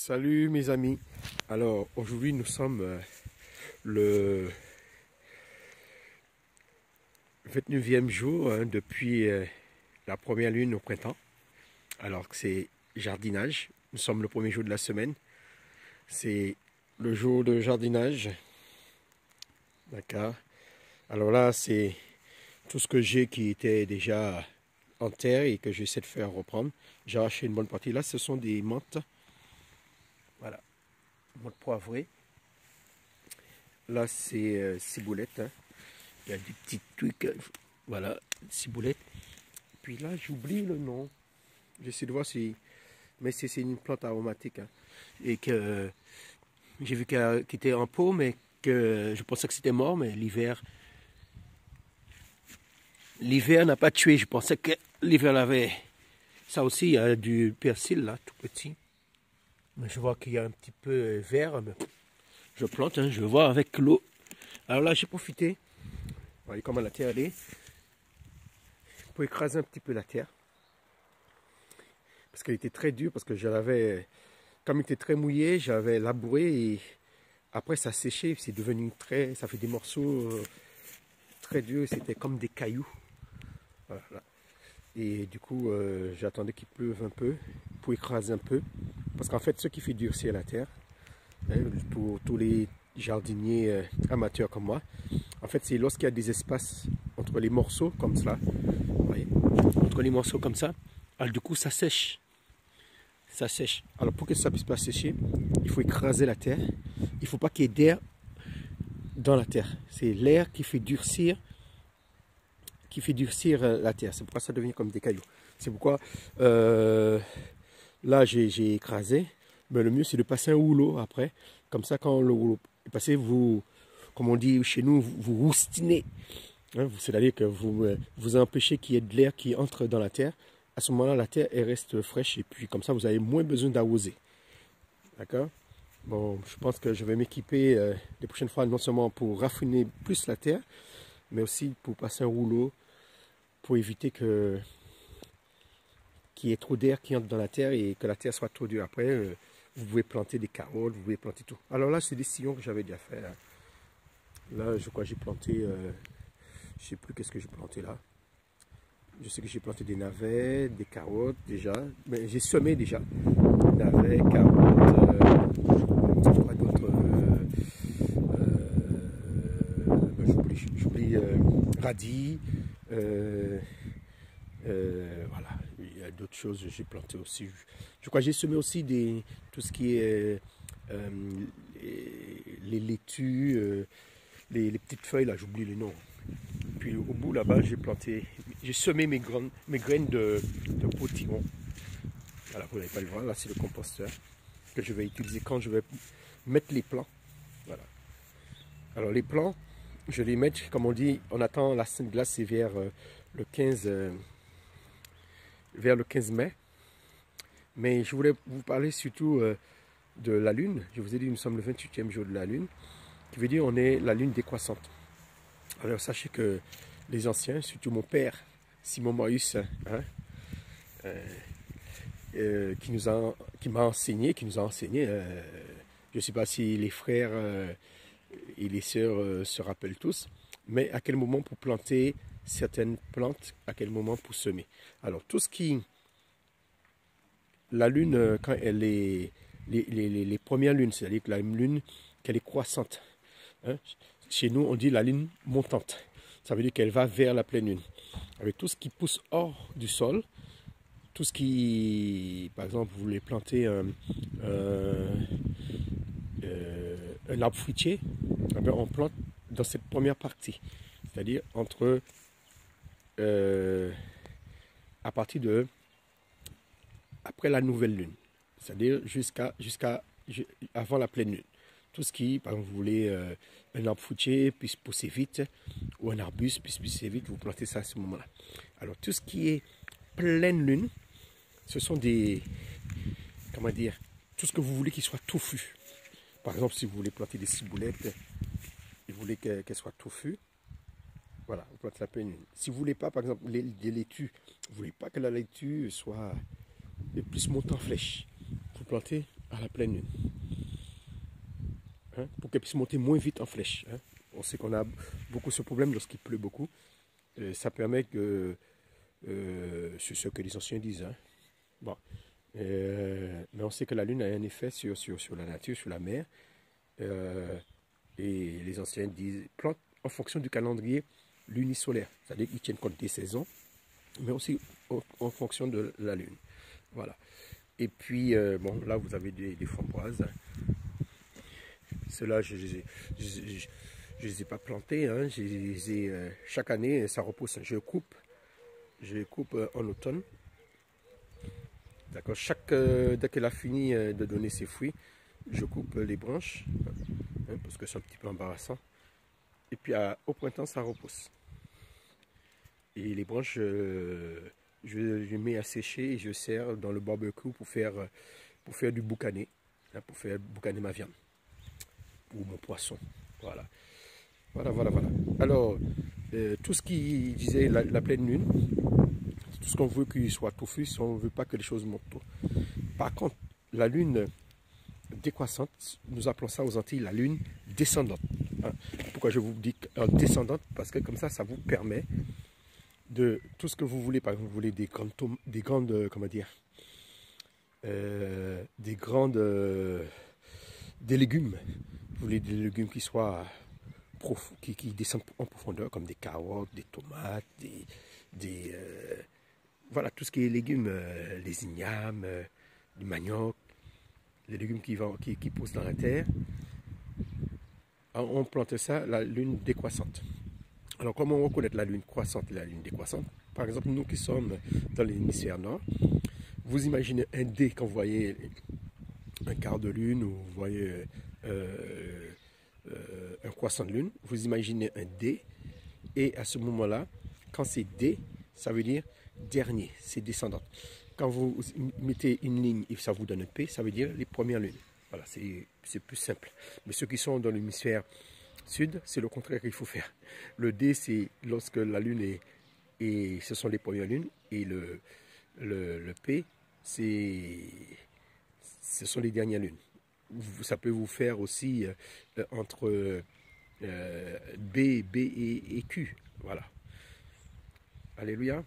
Salut mes amis. Alors aujourd'hui nous sommes euh, le 29e jour hein, depuis euh, la première lune au printemps. Alors que c'est jardinage. Nous sommes le premier jour de la semaine. C'est le jour de jardinage. D'accord. Alors là c'est tout ce que j'ai qui était déjà en terre et que j'essaie de faire reprendre. J'ai arraché une bonne partie. Là ce sont des menthes de poivré. Là, c'est euh, ciboulette. Hein. Il y a des petits trucs. Euh, voilà, ciboulette. Puis là, j'oublie le nom. J'essaie de voir si. Mais c'est une plante aromatique. Hein. Et que j'ai vu qu'elle était en pot, mais que je pensais que c'était mort, mais l'hiver. L'hiver n'a pas tué. Je pensais que l'hiver l'avait. Ça aussi, il y a du persil là, tout petit. Mais je vois qu'il y a un petit peu euh, vert. je plante, hein, je voir avec l'eau. Alors là, j'ai profité. Vous voyez comment la terre est. Pour écraser un petit peu la terre. Parce qu'elle était très dure, parce que je l'avais, comme il était très mouillé, j'avais labouré et après ça séché, c'est devenu très, ça fait des morceaux euh, très durs, c'était comme des cailloux. Et du coup, euh, j'attendais qu'il pleuve un peu pour écraser un peu. Parce qu'en fait, ce qui fait durcir la terre, hein, pour tous les jardiniers euh, amateurs comme moi, en fait, c'est lorsqu'il y a des espaces entre les morceaux comme cela, voyez, entre les morceaux comme ça, alors, du coup, ça sèche. Ça sèche. Alors, pour que ça puisse pas sécher, il faut écraser la terre. Il faut pas qu'il y ait d'air dans la terre. C'est l'air qui fait durcir qui fait durcir euh, la terre. C'est pourquoi ça devient comme des cailloux. C'est pourquoi euh, Là, j'ai écrasé. Mais le mieux, c'est de passer un rouleau après. Comme ça, quand le rouleau est passé, vous, comme on dit chez nous, vous roustinez. Hein, c'est-à-dire que vous, euh, vous empêchez qu'il y ait de l'air qui entre dans la terre. À ce moment-là, la terre reste fraîche et puis comme ça, vous avez moins besoin d'arroser. D'accord? Bon, je pense que je vais m'équiper les prochaines fois, non seulement pour raffiner plus la terre, mais aussi pour passer un rouleau pour éviter que qu'il y ait trop d'air qui entre dans la terre et que la terre soit trop dure. Après, euh, vous pouvez planter des carottes, vous pouvez planter tout. Alors là, c'est des sillons que j'avais déjà fait. Hein. Là, je crois que j'ai planté, euh, je ne sais plus qu'est-ce que j'ai planté là. Je sais que j'ai planté des navets, des carottes déjà. Mais j'ai semé déjà. Navets, carottes, euh, J'oublie radis. voilà d'autres choses, j'ai planté aussi. Je crois que j'ai semé aussi des, tout ce qui est euh, les, laitues, euh, les, petites feuilles, là, j'oublie les noms. Puis au bout là-bas, j'ai planté, j'ai semé mes, graines, mes graines de, de potillon. Voilà, vous n'avez pas le voir, là c'est le composteur que je vais utiliser quand je vais mettre les plants. Voilà. Alors les plants, je les mets, comme on dit, on attend la Sainte Glace, c'est vers le 15 vers le 15 mai. Mais je voulais vous parler surtout euh, de la Lune. Je vous ai dit, nous sommes le 28e jour de la Lune, qui veut dire on est la Lune décroissante. Alors sachez que les anciens, surtout mon père, Simon Maïs, hein, euh, euh, qui nous a, qui m'a enseigné, qui nous a enseigné, je ne sais pas si les frères et les sœurs se rappellent tous, mais à quel moment pour planter certaines plantes, à quel moment pour semer? Alors, tout ce qui... La lune, euh, quand elle est... Les, premières lunes, c'est-à-dire que la lune, qu'elle est croissante. Hein, chez nous, on dit la lune montante. Ça veut dire qu'elle va vers la pleine lune. Avec tout ce qui pousse hors du sol, tout ce qui, par exemple, vous voulez planter un, euh, un arbre fruitier, eh on plante dans cette première partie, c'est-à-dire entre euh, à partir de après la nouvelle lune, c'est-à-dire jusqu'à jusqu'à avant la pleine lune. Tout ce qui, par exemple, vous voulez euh, un arbre fruitier puisse pousser vite, ou un arbuste puisse pousser vite, vous plantez ça à ce moment-là. Alors tout ce qui est pleine lune, ce sont des, comment dire, tout ce que vous voulez qu'il soit touffu. Par exemple, si vous voulez planter des ciboulettes, vous voulez qu'elles soient touffues, voilà, on plante la peine. Si vous voulez pas, par exemple, les, laitues, vous voulez pas que la laitue soit plus en flèche. Vous plantez à la pleine lune. Hein, pour qu'elle puisse monter moins vite en flèche. Hein. On sait qu'on a beaucoup ce problème lorsqu'il pleut beaucoup. Euh, ça permet que, euh, c'est ce que les anciens disent, hein. bon, euh, mais on sait que la lune a un effet sur, sur, sur la nature, sur la mer. et les anciens disent, plante en fonction du calendrier lunisolaire. C'est-à-dire qu'ils tiennent compte des saisons, mais aussi en, fonction de la lune. Voilà. Et puis, bon, là, vous avez des, framboises. Ceux-là, je ai, les ai pas plantés. Hein. Je les ai, euh, chaque année, ça repousse. Je coupe. Je coupe euh, en automne. D'accord. Chaque, euh, dès qu'elle a fini de donner ses fruits, je coupe les branches. Hein, parce que c'est un petit peu embarrassant. Et puis au printemps, ça repousse. Et les branches, je, je, mets à sécher et je sers dans le barbecue pour faire, du boucané. Hein, pour faire boucaner ma viande ou mon poisson. Voilà. Voilà, voilà, voilà. Alors, euh, tout ce qui disait la, pleine lune, tout ce qu'on veut qu'il soit touffu, si on ne veut pas que les choses montent tôt. Par contre, la lune décroissante, nous appelons ça aux Antilles la lune descendante. Hein. Pourquoi je vous dis descendante? Parce que comme ça, ça vous permet de tout ce que vous voulez. Par exemple, vous voulez des grandes, des grandes comment dire, euh, des grandes, des légumes vous voulez des légumes qui soient qui, qui, descendent en profondeur, comme des carottes, des tomates, des, euh, voilà, tout ce qui est légumes, euh, les ignames, euh, du manioc, les légumes qui, vont, poussent dans la terre. On plante ça la lune décroissante. Alors, comment reconnaître la lune croissante et la lune décroissante? Par exemple, nous qui sommes dans l'hémisphère nord, vous imaginez un dé quand vous voyez un quart de lune ou vous voyez euh, un croissant de lune, vous imaginez un D, et à ce moment-là, quand c'est D, ça veut dire dernier, c'est descendant. Quand vous mettez une ligne et ça vous donne un P, ça veut dire les premières lunes. Voilà, c'est plus simple. Mais ceux qui sont dans l'hémisphère sud, c'est le contraire qu'il faut faire. Le D, c'est lorsque la lune est, et ce sont les premières lunes, et le, P, c'est ce sont les dernières lunes ça peut vous faire aussi euh, entre euh, B, B et, Q. Voilà. Alléluia.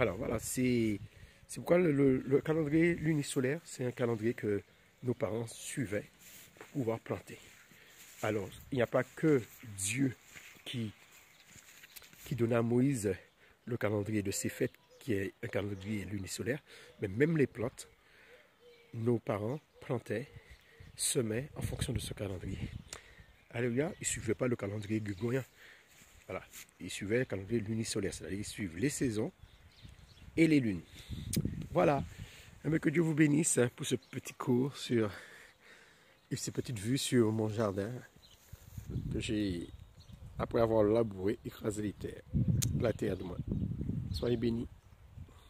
Alors voilà, c'est pourquoi le, calendrier lunisolaire, c'est un calendrier que nos parents suivaient pour pouvoir planter. Alors, il n'y a pas que Dieu qui, qui donna à Moïse le calendrier de ses fêtes, qui est un calendrier lunisolaire, mais même les plantes, nos parents plantaient semaine en fonction de ce calendrier. Alléluia, ils ne suivaient pas le calendrier grégorien. Voilà, ils suivaient le calendrier lunisolaire, c'est-à-dire ils suivent les saisons les lunes. Voilà, eh que Dieu vous bénisse pour ce petit cours sur et ces petites vues sur mon jardin que j'ai, après avoir labouré, écrasé les terres, la terre de moi. Soyez bénis.